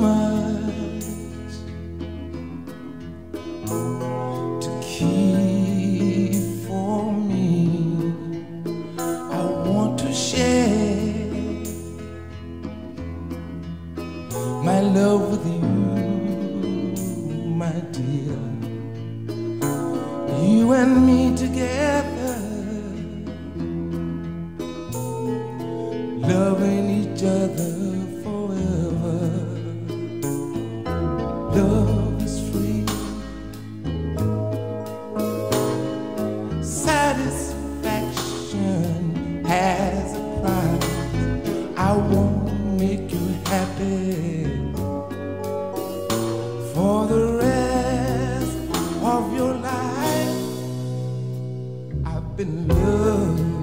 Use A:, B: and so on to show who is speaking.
A: much to keep for me. I want to share my love with you, my dear. You and me together. love is free. Satisfaction has a price. I won't make you happy for the rest of your life. I've been loved.